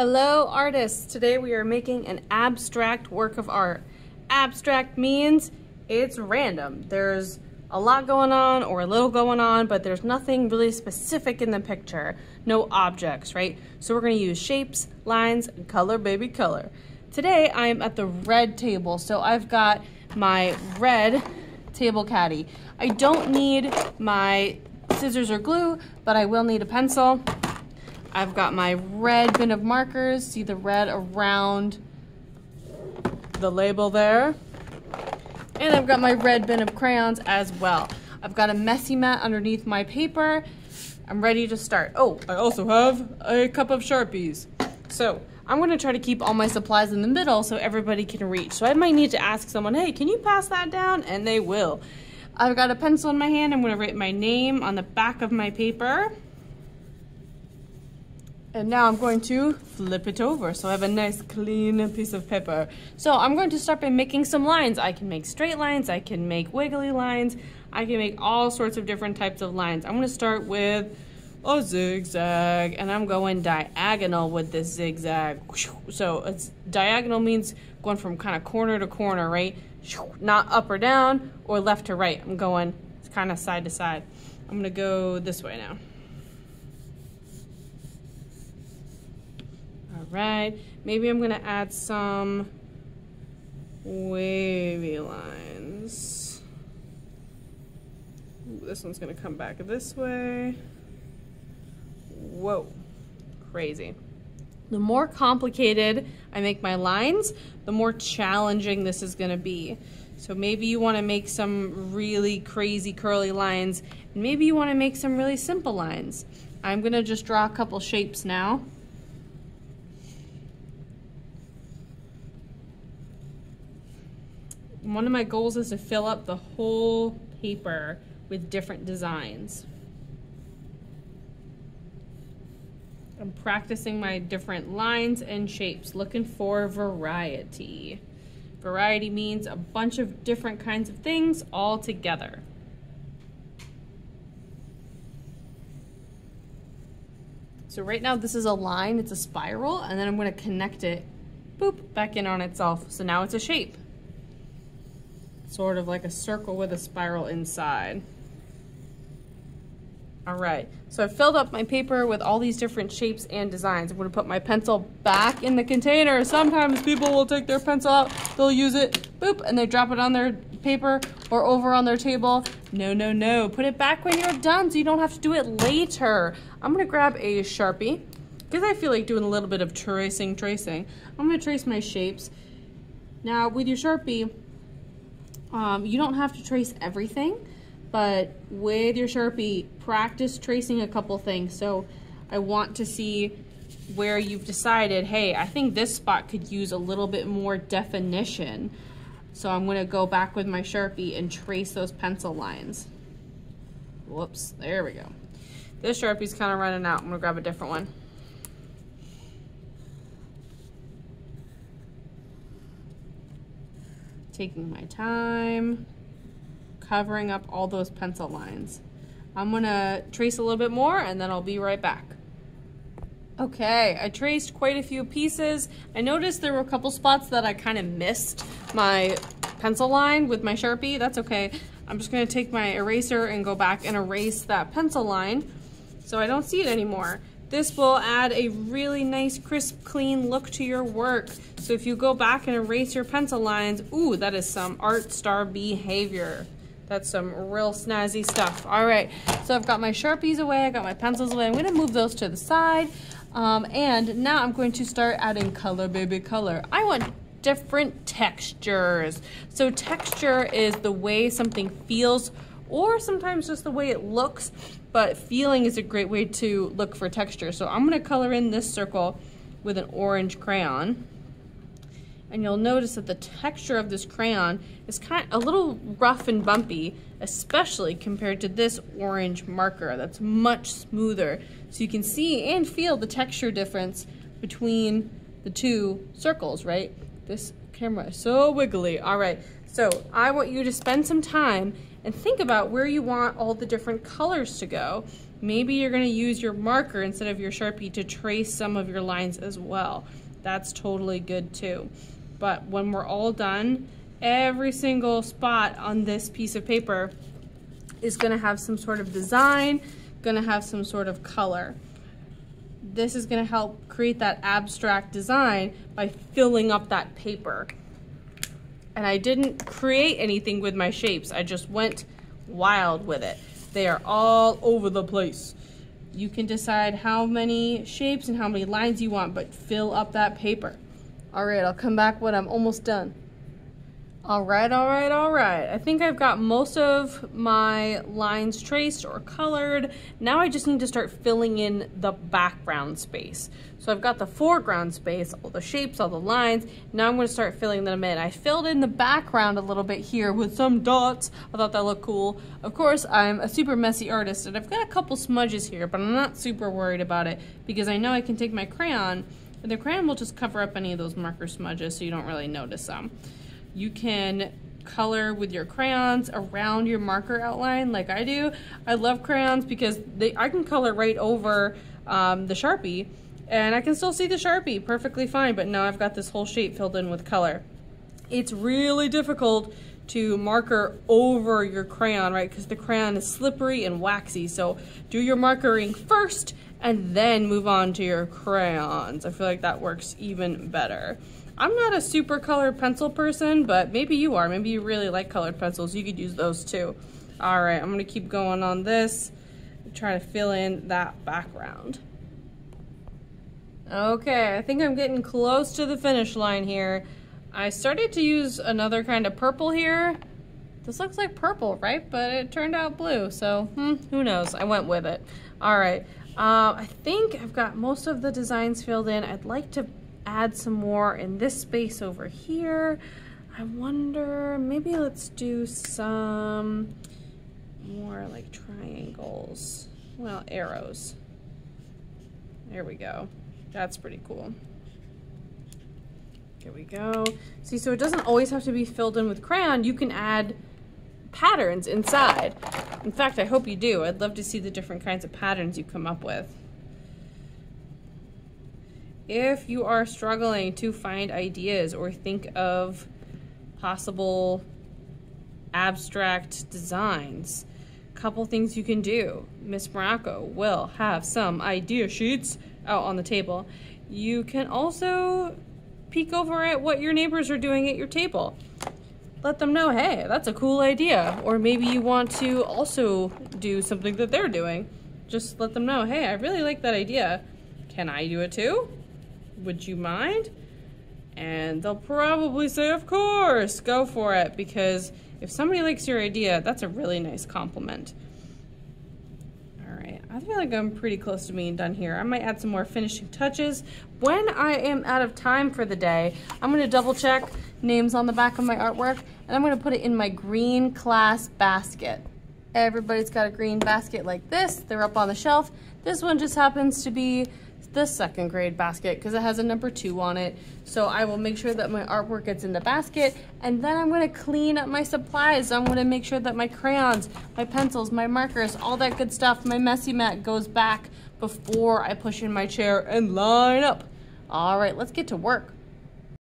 Hello artists! Today we are making an abstract work of art. Abstract means it's random. There's a lot going on or a little going on, but there's nothing really specific in the picture. No objects, right? So we're gonna use shapes, lines, and color baby color. Today I'm at the red table, so I've got my red table caddy. I don't need my scissors or glue, but I will need a pencil I've got my red bin of markers. See the red around the label there. And I've got my red bin of crayons as well. I've got a messy mat underneath my paper. I'm ready to start. Oh, I also have a cup of Sharpies. So I'm gonna try to keep all my supplies in the middle so everybody can reach. So I might need to ask someone, hey, can you pass that down? And they will. I've got a pencil in my hand. I'm gonna write my name on the back of my paper. And now I'm going to flip it over so I have a nice clean piece of paper. So I'm going to start by making some lines. I can make straight lines, I can make wiggly lines, I can make all sorts of different types of lines. I'm going to start with a zigzag and I'm going diagonal with this zigzag. So it's diagonal means going from kind of corner to corner, right? Not up or down or left to right. I'm going kind of side to side. I'm going to go this way now. Right? Maybe I'm gonna add some wavy lines. Ooh, this one's gonna come back this way. Whoa, crazy. The more complicated I make my lines, the more challenging this is gonna be. So maybe you wanna make some really crazy curly lines, and maybe you wanna make some really simple lines. I'm gonna just draw a couple shapes now. One of my goals is to fill up the whole paper with different designs. I'm practicing my different lines and shapes, looking for variety. Variety means a bunch of different kinds of things all together. So right now this is a line, it's a spiral, and then I'm gonna connect it, boop, back in on itself. So now it's a shape sort of like a circle with a spiral inside. All right, so I filled up my paper with all these different shapes and designs. I'm gonna put my pencil back in the container. Sometimes people will take their pencil out, they'll use it, boop, and they drop it on their paper or over on their table. No, no, no, put it back when you're done so you don't have to do it later. I'm gonna grab a Sharpie because I feel like doing a little bit of tracing, tracing. I'm gonna trace my shapes. Now with your Sharpie, um, you don't have to trace everything, but with your Sharpie, practice tracing a couple things. So I want to see where you've decided, hey, I think this spot could use a little bit more definition. So I'm gonna go back with my Sharpie and trace those pencil lines. Whoops, there we go. This Sharpie's kind of running out. I'm gonna grab a different one. Taking my time, covering up all those pencil lines. I'm gonna trace a little bit more and then I'll be right back. Okay, I traced quite a few pieces. I noticed there were a couple spots that I kind of missed my pencil line with my Sharpie. That's okay. I'm just gonna take my eraser and go back and erase that pencil line so I don't see it anymore. This will add a really nice, crisp, clean look to your work. So if you go back and erase your pencil lines, ooh, that is some art star behavior. That's some real snazzy stuff. All right, so I've got my Sharpies away, I got my pencils away. I'm gonna move those to the side. Um, and now I'm going to start adding color, baby, color. I want different textures. So texture is the way something feels or sometimes just the way it looks but feeling is a great way to look for texture. So I'm gonna color in this circle with an orange crayon. And you'll notice that the texture of this crayon is kind of a little rough and bumpy, especially compared to this orange marker that's much smoother. So you can see and feel the texture difference between the two circles, right? This camera is so wiggly. All right, so I want you to spend some time and think about where you want all the different colors to go. maybe you're gonna use your marker instead of your Sharpie to trace some of your lines as well. That's totally good too. But when we're all done, every single spot on this piece of paper is gonna have some sort of design, gonna have some sort of color. This is gonna help create that abstract design by filling up that paper. And I didn't create anything with my shapes. I just went wild with it. They are all over the place. You can decide how many shapes and how many lines you want, but fill up that paper. All right, I'll come back when I'm almost done. All right, all right, all right. I think I've got most of my lines traced or colored. Now I just need to start filling in the background space. So I've got the foreground space, all the shapes, all the lines. Now I'm gonna start filling them in. I filled in the background a little bit here with some dots. I thought that looked cool. Of course, I'm a super messy artist and I've got a couple smudges here, but I'm not super worried about it because I know I can take my crayon and the crayon will just cover up any of those marker smudges so you don't really notice them. You can color with your crayons around your marker outline like I do. I love crayons because they I can color right over um, the Sharpie and I can still see the Sharpie perfectly fine, but now I've got this whole shape filled in with color. It's really difficult to marker over your crayon, right? Because the crayon is slippery and waxy. So do your markering first and then move on to your crayons. I feel like that works even better. I'm not a super colored pencil person, but maybe you are. Maybe you really like colored pencils. You could use those too. All right, I'm gonna keep going on this. Try to fill in that background. Okay, I think I'm getting close to the finish line here. I started to use another kind of purple here. This looks like purple, right? But it turned out blue, so hmm, who knows? I went with it. All right, uh, I think I've got most of the designs filled in. I'd like to add some more in this space over here. I wonder, maybe let's do some more like triangles. Well, arrows. There we go. That's pretty cool. Here we go. See, so it doesn't always have to be filled in with crayon. You can add patterns inside. In fact, I hope you do. I'd love to see the different kinds of patterns you come up with. If you are struggling to find ideas or think of possible abstract designs, couple things you can do. Miss Morrocco will have some idea sheets out on the table. You can also peek over at what your neighbors are doing at your table. Let them know, hey, that's a cool idea. Or maybe you want to also do something that they're doing. Just let them know, hey, I really like that idea. Can I do it too? Would you mind? And they'll probably say, of course, go for it. Because if somebody likes your idea, that's a really nice compliment. All right, I feel like I'm pretty close to being done here. I might add some more finishing touches. When I am out of time for the day, I'm gonna double check names on the back of my artwork, and I'm gonna put it in my green class basket. Everybody's got a green basket like this. They're up on the shelf. This one just happens to be the second grade basket because it has a number two on it. So I will make sure that my artwork gets in the basket and then I'm gonna clean up my supplies. I'm gonna make sure that my crayons, my pencils, my markers, all that good stuff, my messy mat goes back before I push in my chair and line up. All right, let's get to work.